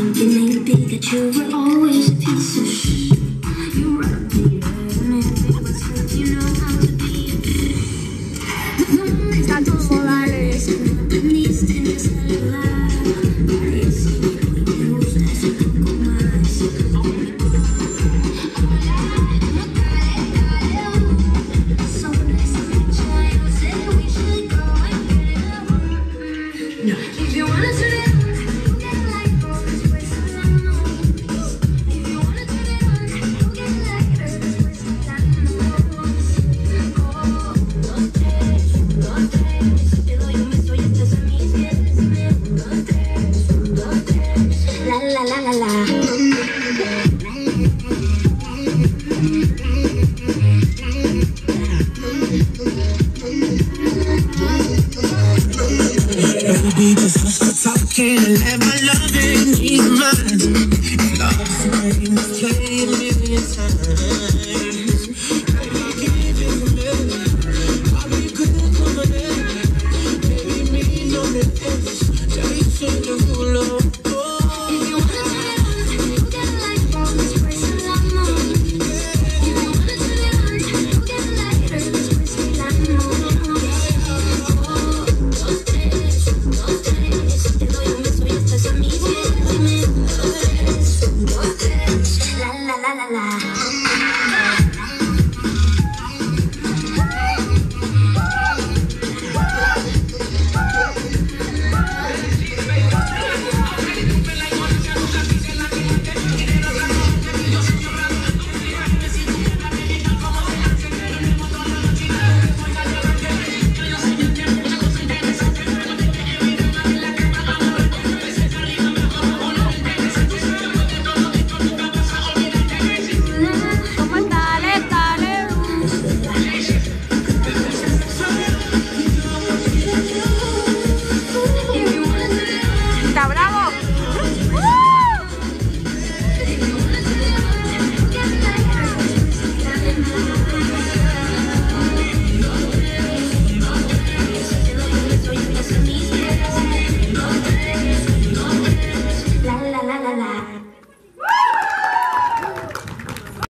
It may be that you were always a piece of shit. la la. Every day just us to talk and let my be mine. Love's this play a million times. Baby, me